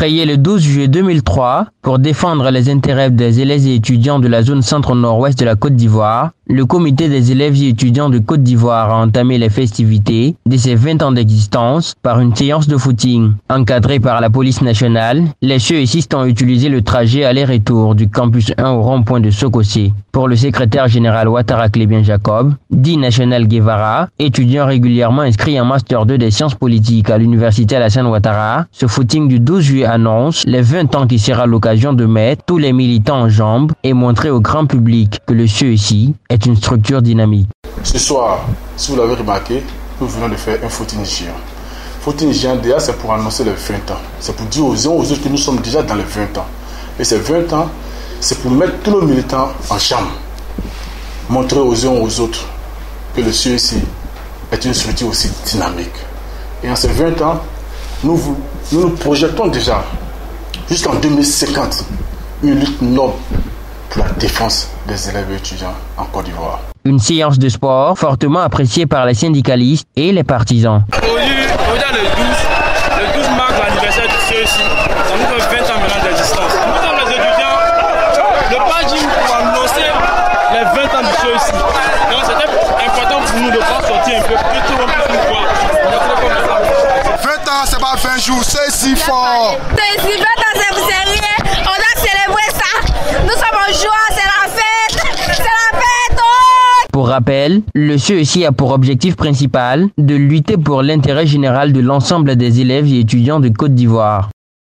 Créé le 12 juillet 2003 pour défendre les intérêts des élèves et étudiants de la zone centre-nord-ouest de la Côte d'Ivoire, le comité des élèves et étudiants de Côte d'Ivoire a entamé les festivités de ses 20 ans d'existence par une séance de footing. Encadrée par la police nationale, les CESistes ont utilisé le trajet aller-retour du campus 1 au rond-point de Sokosé. Pour le secrétaire général Ouattara Clébien Jacob, dit National Guevara, étudiant régulièrement inscrit en Master 2 des sciences politiques à l'université Alassane Ouattara, ce footing du 12 juillet annonce les 20 ans qui sera l'occasion de mettre tous les militants en jambes et montrer au grand public que le CESI est une structure dynamique. Ce soir, si vous l'avez remarqué, nous venons de faire un footing géant. Footing géant, déjà, c'est pour annoncer les 20 ans. C'est pour dire aux uns aux autres que nous sommes déjà dans les 20 ans. Et ces 20 ans, c'est pour mettre tous nos militants en chambre. Montrer aux uns aux autres que le CESI est une structure aussi dynamique. Et en ces 20 ans, nous, nous projetons déjà jusqu'en 2050 une lutte noble pour la défense des élèves et étudiants en Côte d'Ivoire. Une séance de sport fortement appréciée par les syndicalistes et les partisans. Aujourd'hui, le 12, le 12 marque l'anniversaire du CEC. Ça nous fait 20 ans maintenant d'existence. Nous sommes les étudiants, le pas pour annoncer les 20 ans du CEC. Donc c'était important pour nous de faire sortir un peu, que tout le monde puisse nous voir. 20 ans, c'est pas 20 jours, c'est si fort. C'est si 20 ans, c'est rien. Pour rappel, le CECI a pour objectif principal de lutter pour l'intérêt général de l'ensemble des élèves et étudiants de Côte d'Ivoire.